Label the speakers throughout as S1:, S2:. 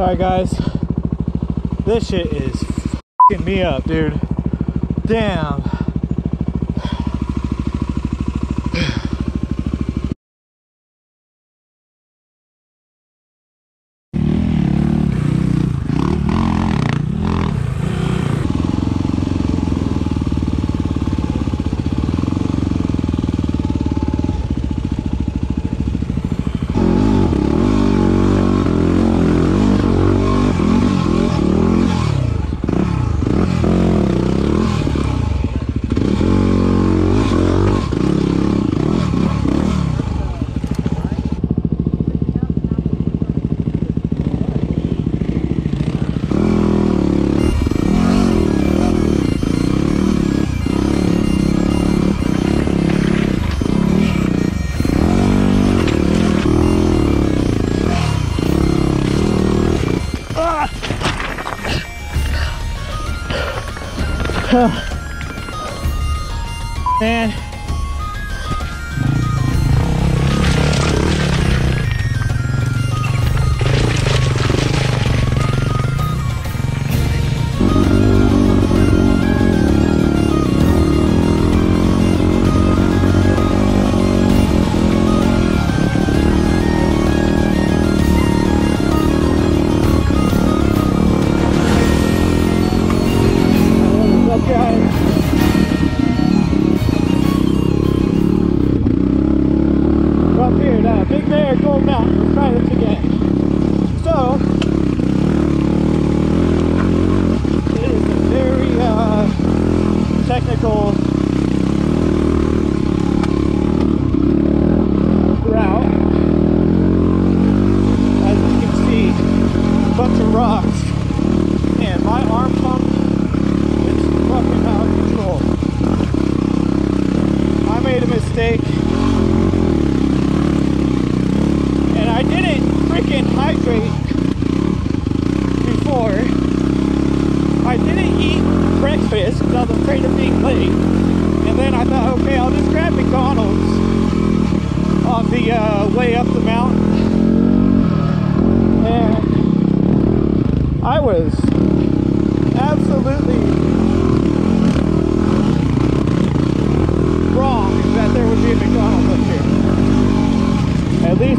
S1: Alright guys, this shit is fucking me up, dude. Damn.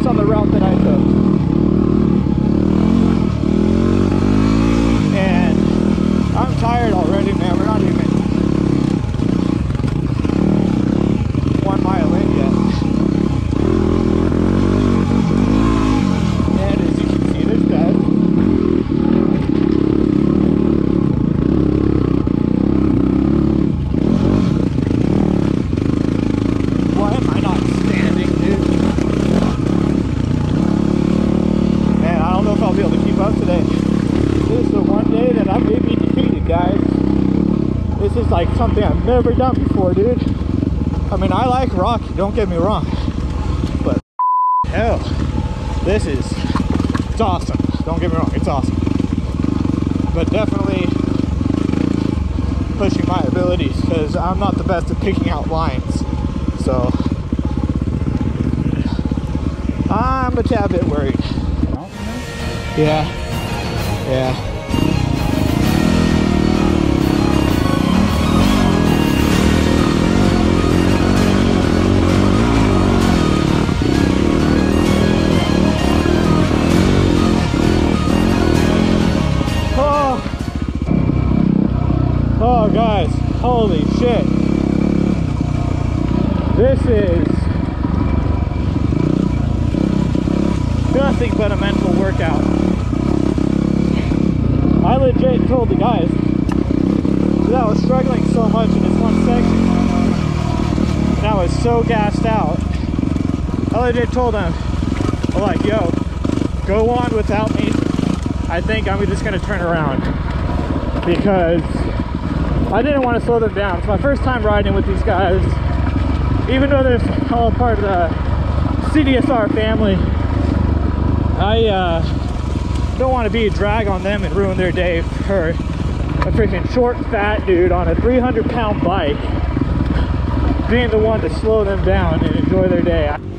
S1: On the route that I took. And I'm tired already, man. We're not even one mile in yet. And as you can see, there's that. Why am I not standing, dude? Man, I don't know if I'll be able to keep up today. This is the one day that I may be defeated, guys. This is like something I've never done before, dude. I mean, I like Rocky, don't get me wrong. But hell, this is it's awesome. Don't get me wrong, it's awesome. But definitely pushing my abilities because I'm not the best at picking out lines. So I'm a tad bit worried. Yeah. Yeah. So gassed out. Legit told them, I'm like, yo, go on without me. I think I'm just gonna turn around because I didn't want to slow them down. It's my first time riding with these guys. Even though they're all part of the CDSR family, I uh, don't want to be a drag on them and ruin their day for a freaking short, fat dude on a 300 pound bike being the one to slow them down and enjoy their day.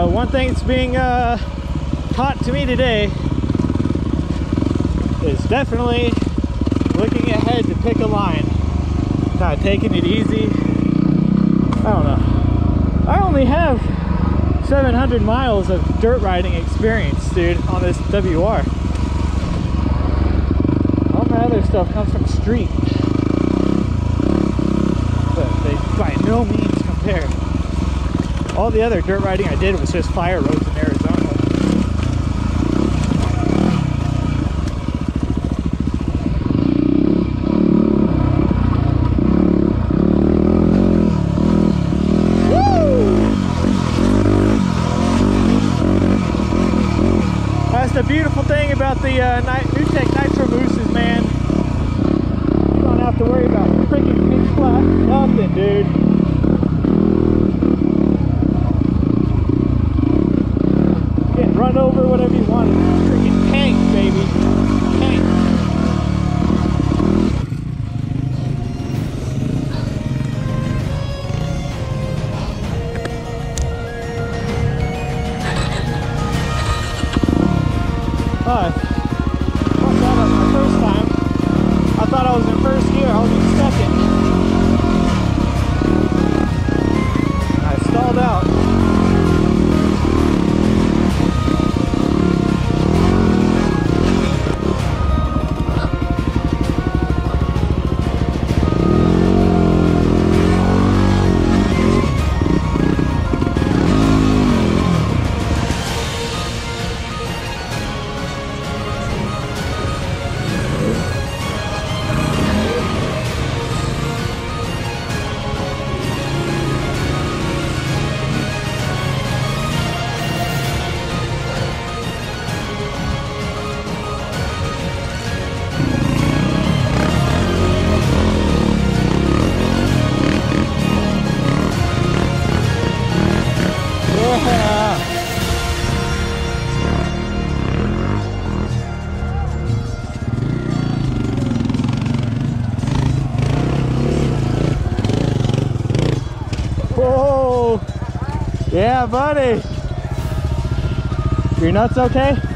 S1: But one thing that's being uh, taught to me today is definitely looking ahead to pick a line. Of taking it easy. I don't know. I only have 700 miles of dirt riding experience, dude, on this WR. All my other stuff comes from street. But they by no means compare. All the other dirt riding I did was just fire roads Uh, Yeah, buddy. Your nuts okay?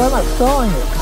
S1: reclamações.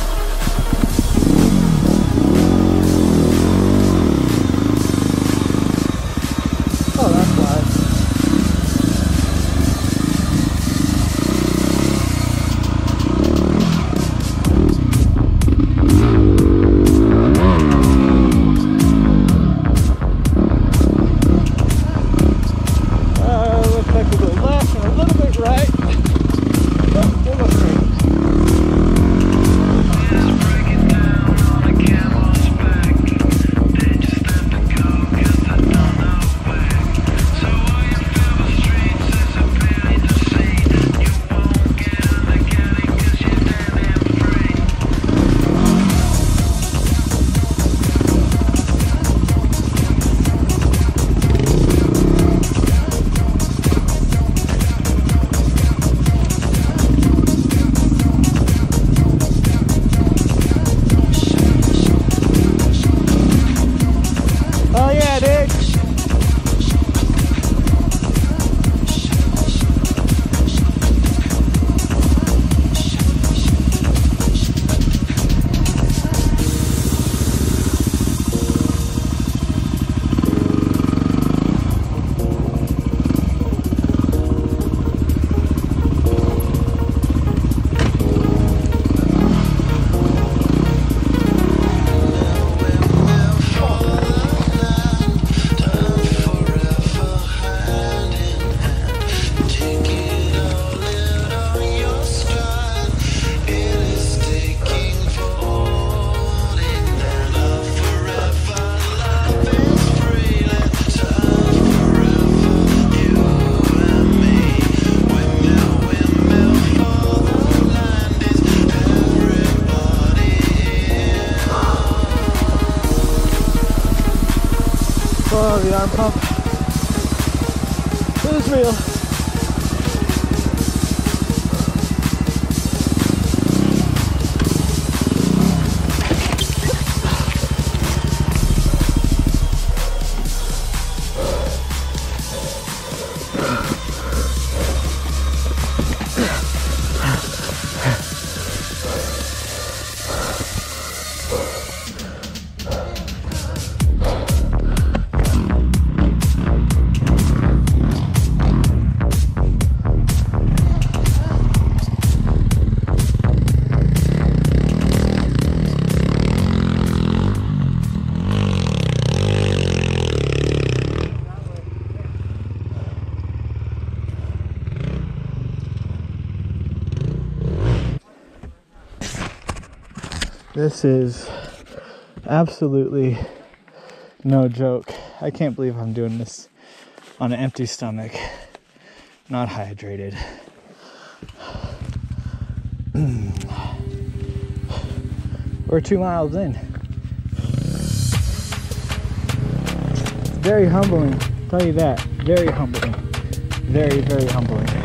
S1: This is absolutely no joke. I can't believe I'm doing this on an empty stomach, not hydrated. We're two miles in. Very humbling, tell you that. Very humbling. Very, very humbling.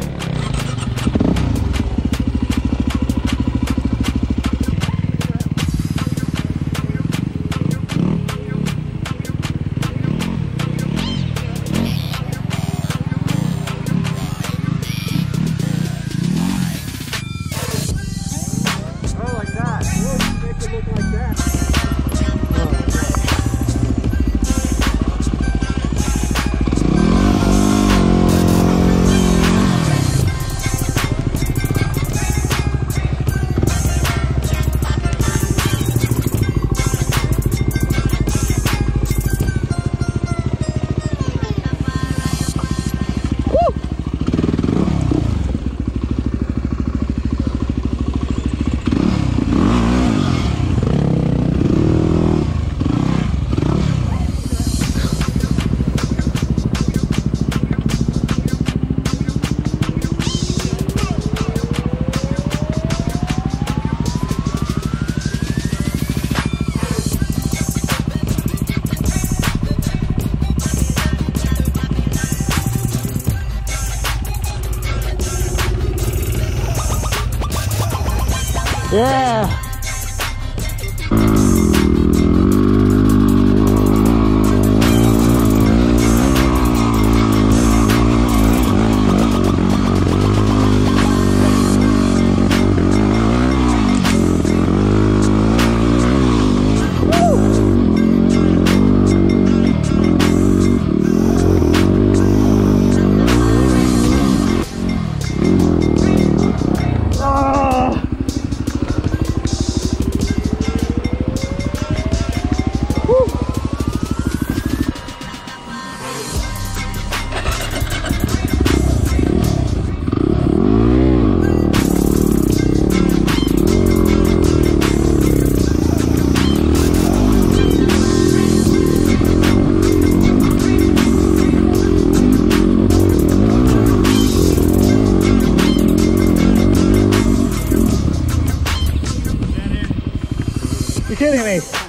S1: Yeah. kidding me.